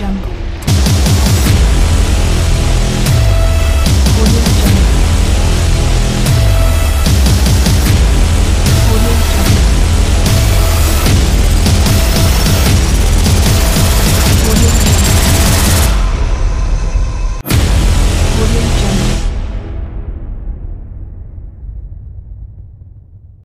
jungle.